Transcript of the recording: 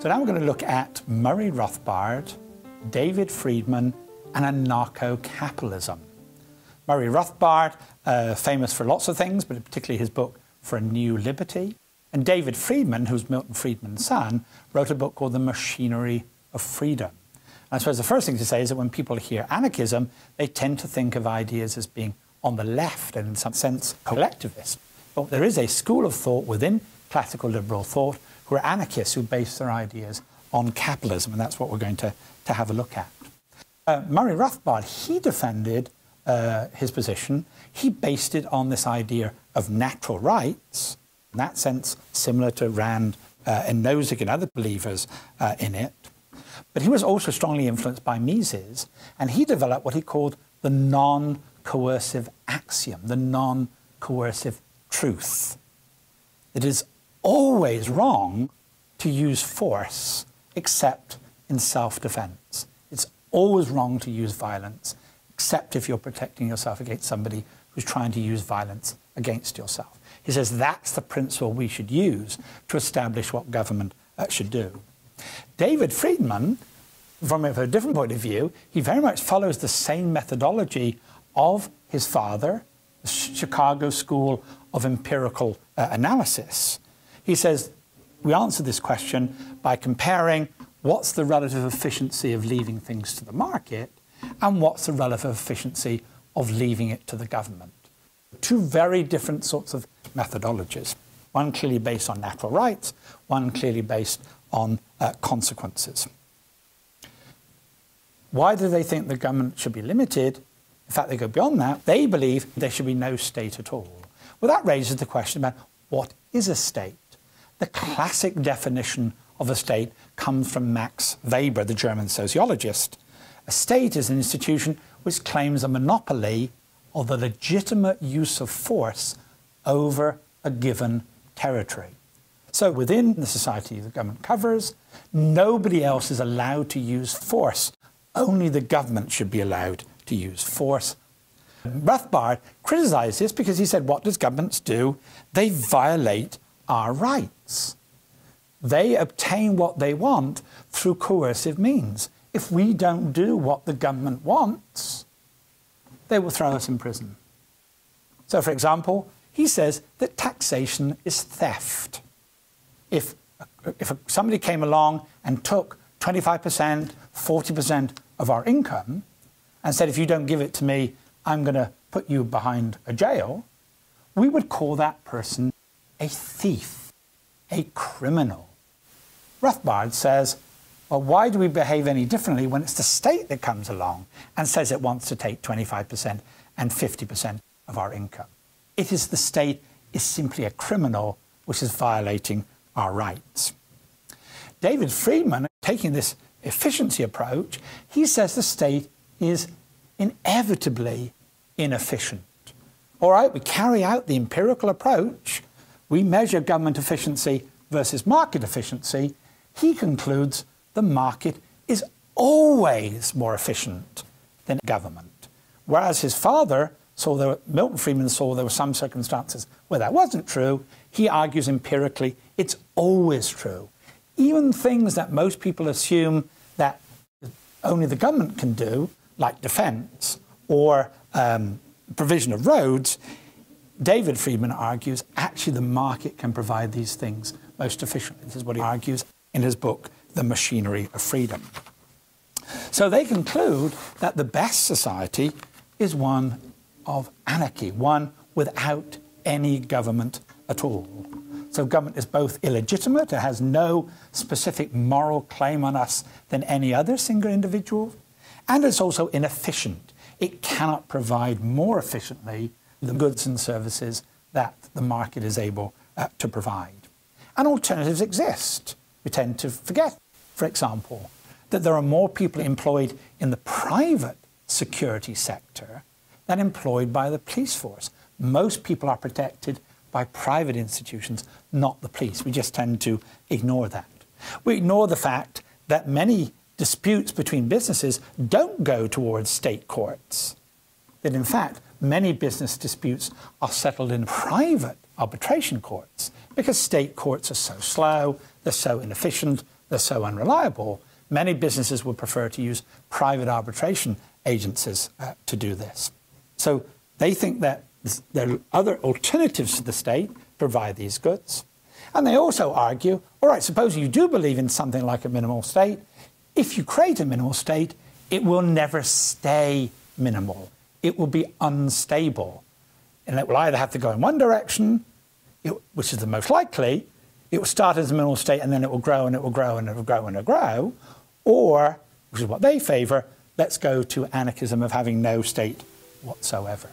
So now we're going to look at Murray Rothbard, David Friedman, and anarcho-capitalism. Murray Rothbard, uh, famous for lots of things, but particularly his book For a New Liberty. And David Friedman, who's Milton Friedman's son, wrote a book called The Machinery of Freedom. I suppose the first thing to say is that when people hear anarchism, they tend to think of ideas as being on the left and in some sense collectivist. But there is a school of thought within classical liberal thought who are anarchists who base their ideas on capitalism, and that's what we're going to, to have a look at. Uh, Murray Rothbard, he defended uh, his position. He based it on this idea of natural rights, in that sense, similar to Rand uh, and Nozick and other believers uh, in it. But he was also strongly influenced by Mises, and he developed what he called the non coercive axiom, the non coercive truth. It is always wrong to use force except in self defense. It's always wrong to use violence except if you're protecting yourself against somebody who's trying to use violence against yourself. He says that's the principle we should use to establish what government uh, should do. David Friedman, from a different point of view, he very much follows the same methodology of his father, the Chicago School of Empirical uh, Analysis. He says, we answer this question by comparing what's the relative efficiency of leaving things to the market and what's the relative efficiency of leaving it to the government. Two very different sorts of methodologies. One clearly based on natural rights, one clearly based on uh, consequences. Why do they think the government should be limited? In fact, they go beyond that. They believe there should be no state at all. Well, that raises the question about what is a state? The classic definition of a state comes from Max Weber, the German sociologist. A state is an institution which claims a monopoly of the legitimate use of force over a given territory. So within the society the government covers, nobody else is allowed to use force. Only the government should be allowed to use force. Rothbard criticized this because he said, what does governments do? They violate our rights. They obtain what they want through coercive means. If we don't do what the government wants, they will throw us in prison. So, for example, he says that taxation is theft. If, if somebody came along and took 25%, 40% of our income and said, if you don't give it to me, I'm going to put you behind a jail, we would call that person a thief, a criminal. Rothbard says, well, why do we behave any differently when it's the state that comes along and says it wants to take 25% and 50% of our income? It is the state is simply a criminal which is violating our rights. David Friedman, taking this efficiency approach, he says the state is inevitably inefficient. All right, we carry out the empirical approach, we measure government efficiency versus market efficiency, he concludes the market is always more efficient than government. Whereas his father saw that Milton Friedman saw there were some circumstances where that wasn't true. He argues empirically it's always true. Even things that most people assume that only the government can do, like defense or um, provision of roads, David Friedman argues actually the market can provide these things most efficiently. This is what he argues in his book, The Machinery of Freedom. So they conclude that the best society is one of anarchy, one without any government at all. So government is both illegitimate, it has no specific moral claim on us than any other single individual, and it's also inefficient. It cannot provide more efficiently the goods and services that the market is able uh, to provide. And alternatives exist. We tend to forget, for example, that there are more people employed in the private security sector than employed by the police force. Most people are protected by private institutions, not the police. We just tend to ignore that. We ignore the fact that many disputes between businesses don't go towards state courts. That in fact, many business disputes are settled in private arbitration courts because state courts are so slow, they're so inefficient, they're so unreliable, many businesses would prefer to use private arbitration agencies uh, to do this. So they think that there are other alternatives to the state provide these goods. And they also argue all right, suppose you do believe in something like a minimal state. If you create a minimal state, it will never stay minimal, it will be unstable. And it will either have to go in one direction, which is the most likely, it will start as a minimal state and then it will grow and it will grow and it will grow and it will grow, or, which is what they favour, let's go to anarchism of having no state whatsoever.